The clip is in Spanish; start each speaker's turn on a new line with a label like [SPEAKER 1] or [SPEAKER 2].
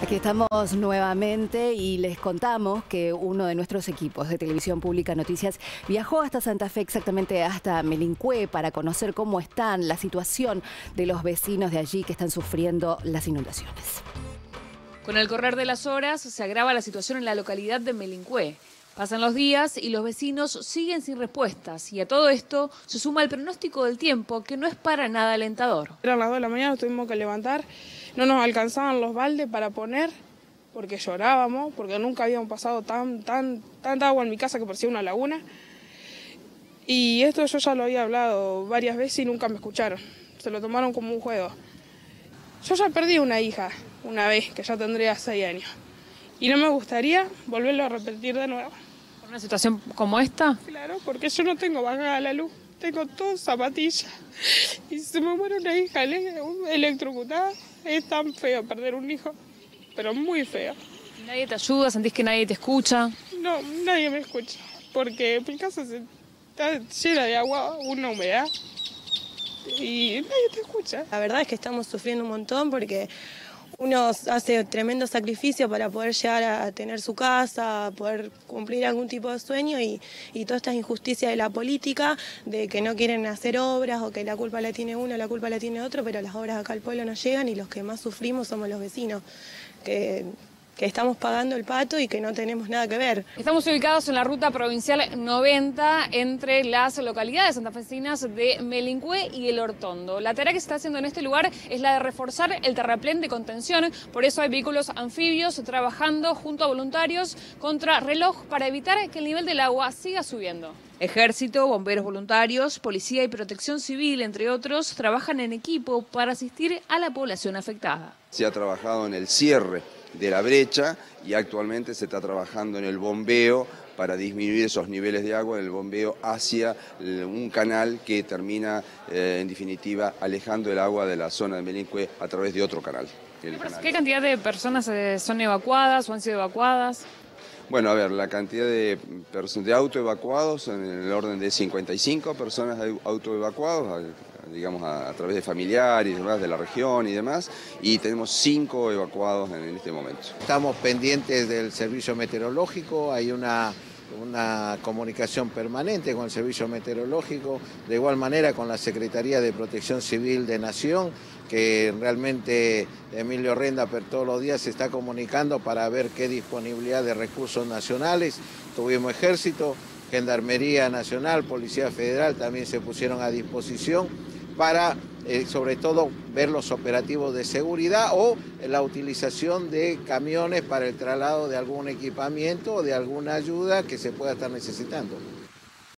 [SPEAKER 1] Aquí estamos nuevamente y les contamos que uno de nuestros equipos de Televisión Pública Noticias viajó hasta Santa Fe, exactamente hasta Melincue, para conocer cómo están la situación de los vecinos de allí que están sufriendo las inundaciones.
[SPEAKER 2] Con el correr de las horas se agrava la situación en la localidad de Melincue. Pasan los días y los vecinos siguen sin respuestas y a todo esto se suma el pronóstico del tiempo que no es para nada alentador.
[SPEAKER 3] Eran las 2 de la mañana, nos tuvimos que levantar, no nos alcanzaban los baldes para poner porque llorábamos, porque nunca habíamos pasado tan, tan, tanta agua en mi casa que parecía una laguna. Y esto yo ya lo había hablado varias veces y nunca me escucharon, se lo tomaron como un juego. Yo ya perdí una hija una vez, que ya tendría 6 años, y no me gustaría volverlo a repetir de nuevo.
[SPEAKER 2] ¿Por una situación como esta?
[SPEAKER 3] Claro, porque yo no tengo bajada la luz, tengo todo zapatillas. Y si se me muere una hija ele- electrocutada, es tan feo perder un hijo, pero muy feo.
[SPEAKER 2] ¿Nadie te ayuda? ¿Sentís que nadie te escucha?
[SPEAKER 3] No, nadie me escucha, porque mi casa se- está llena de agua, una humedad, y nadie te escucha.
[SPEAKER 4] La verdad es que estamos sufriendo un montón porque uno hace tremendo sacrificio para poder llegar a tener su casa, poder cumplir algún tipo de sueño y, y toda esta injusticia de la política, de que no quieren hacer obras o que la culpa la tiene uno, la culpa la tiene otro, pero las obras acá al pueblo no llegan y los que más sufrimos somos los vecinos, que, que estamos pagando el pato y que no tenemos nada que ver.
[SPEAKER 2] Estamos ubicados en la ruta provincial 90 entre las localidades santafesinas de Melincue y El Hortondo. La tarea que se está haciendo en este lugar es la de reforzar el terraplén de contención, por eso hay vehículos anfibios trabajando junto a voluntarios contra reloj para evitar que el nivel del agua siga subiendo. Ejército, bomberos voluntarios, policía y protección civil, entre otros, trabajan en equipo para asistir a la población afectada.
[SPEAKER 5] Se ha trabajado en el cierre de la brecha y actualmente se está trabajando en el bombeo para disminuir esos niveles de agua, en el bombeo hacia un canal que termina, eh, en definitiva, alejando el agua de la zona de Melincue a través de otro canal. el canal.
[SPEAKER 2] ¿Qué cantidad de personas eh, son evacuadas o han sido evacuadas?
[SPEAKER 5] Bueno, a ver, la cantidad de, de autoevacuados en el orden de 55 personas autoevacuados, digamos a, través de familiares y demás de la región y demás, y tenemos cinco evacuados en, este momento.
[SPEAKER 6] Estamos pendientes del servicio meteorológico, hay una, una comunicación permanente con el servicio meteorológico, de igual manera con la Secretaría de Protección Civil de Nación, que realmente Emilio Renda todos los días se está comunicando para ver qué disponibilidad de recursos nacionales. Tuvimos ejército, Gendarmería Nacional, Policía Federal también se pusieron a disposición para eh, sobre todo ver los operativos de seguridad o la utilización de camiones para el traslado de algún equipamiento o de alguna ayuda que se pueda estar necesitando.